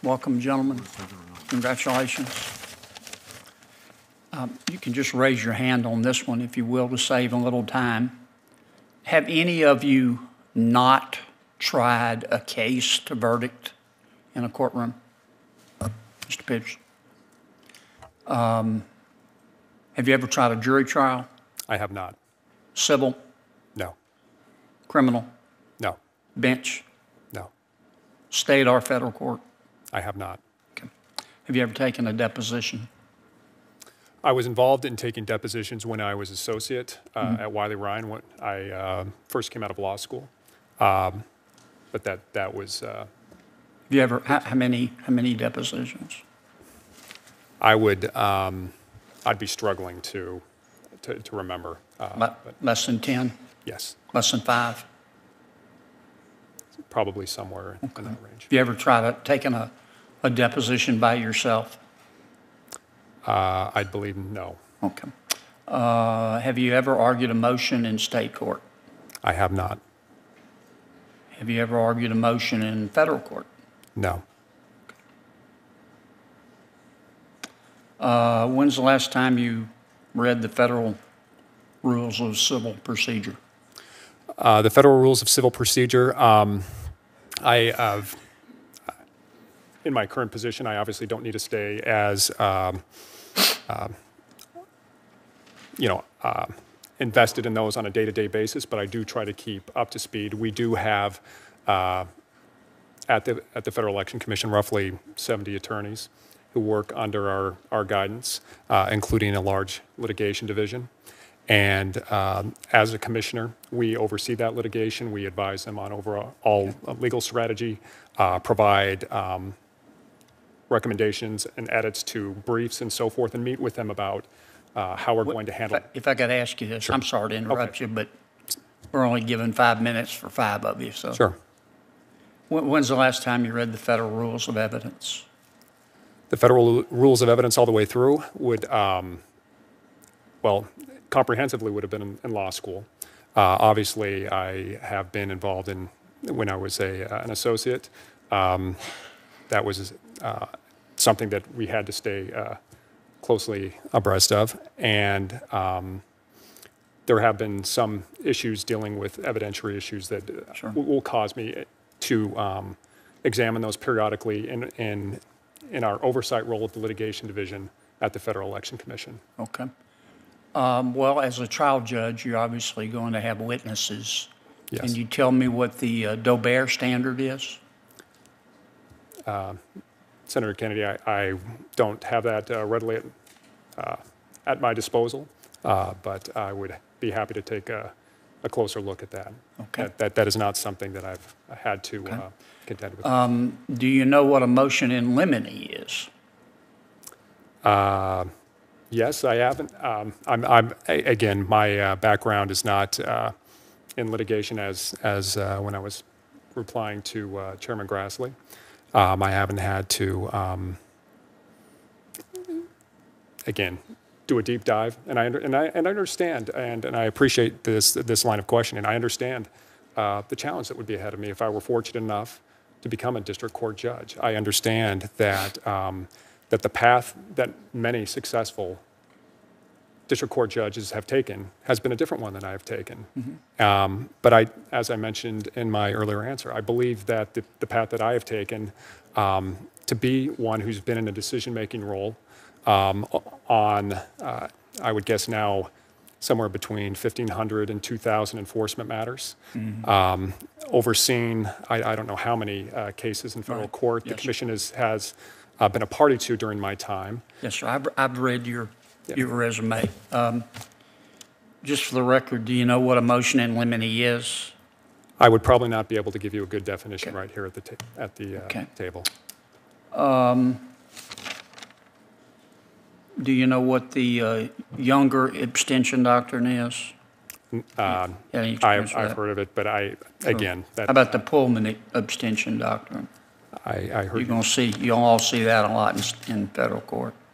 Welcome, gentlemen. Congratulations. Um, You can just raise your hand on this one, if you will, to save a little time. Have any of you not tried a case to verdict in a courtroom? Mr. Pitts? Um, Have you ever tried a jury trial, I have not. civil, No. criminal, No. bench, No. state or federal court? I have not. Okay. Have you ever taken a deposition? I was involved in taking depositions when I was associate uh, at Wiley Rein when I uh, first came out of law school. Um, but that that was uh, Have you ever, how, how many, how many depositions? I would um, I'd be struggling to to, to remember. Uh, Le- Less than 10, yes, less than five? probably somewhere in that range. Have you ever tried to, taken a, a deposition by yourself? Uh, I'd believe no. Okay. Uh, have you ever argued a motion in state court? I have not. Have you ever argued a motion in federal court? No. Uh, when's the last time you read the federal rules of civil procedure? Uh, the federal rules of civil procedure. Um, I have, in my current position, I obviously don't need to stay as, um, um, you know, uh, invested in those on a day-to-day basis, but I do try to keep up to speed. We do have uh, at the at the Federal Election Commission roughly 70 attorneys who work under our our guidance, uh, including a large litigation division. And um, as a commissioner, we oversee that litigation. We advise them on overall all legal strategy, uh, provide um, recommendations and edits to briefs and so forth, and meet with them about uh, how we're going to handle. If I- If I could ask you this, I'm sorry to interrupt you, but we're only given five minutes for five of you, so. Sure. When, when's the last time you read the federal rules of evidence? The federal rules of evidence all the way through would, um, well, comprehensively would have been in, in law school. Uh, obviously, I have been involved in when I was a, uh, an associate. Um, that was uh, something that we had to stay uh, closely abreast of, and um, there have been some issues dealing with evidentiary issues that uh, Sure. will, cause me to um, examine those periodically in, in, in our oversight role at the litigation division at the Federal Election Commission. Okay. Um, well, as a trial judge, you're obviously going to have witnesses. Yes. Can you tell me what the uh, Daubert standard is? Senator Kennedy, I, I don't have that uh, readily at, uh, at my disposal, uh, but I would be happy to take a, a closer look at that. Okay. That, that, that is not something that I've had to uh, contend with. Do you know what a motion in limine is? Yes, I haven't. Um, I'm, I'm, again, my uh, background is not uh, in litigation as, as uh, when I was replying to uh, Chairman Grassley. Um, I haven't had to, um, again, do a deep dive, and I, and I, and I understand, and, and I appreciate this, this line of questioning. I understand uh, the challenge that would be ahead of me if I were fortunate enough to become a district court judge. I understand that, um, that the path that many successful district court judges have taken has been a different one than I have taken. Um, but I, as I mentioned in my earlier answer, I believe that the, the path that I have taken um, to be one who's been in a decision-making role um, on, uh, I would guess now, somewhere between 1,500 and 2,000 enforcement matters, um, overseeing I, I don't know how many uh, cases in federal Right. court the commission has, has uh, been a party to during my time. Yes, sir. I've, I've read your, Yeah. your resume. Um, just for the record, do you know what a motion in limine is? I would probably not be able to give you a good definition right here at the, ta- at the uh, Okay. table. Do you know what the uh, Younger abstention doctrine is? Um, Any experience I've, with I've that? heard of it, but I, again, How that, about the Pullman abstention doctrine? I, I You're heard, going to see, you'll all see that a lot in, in federal court.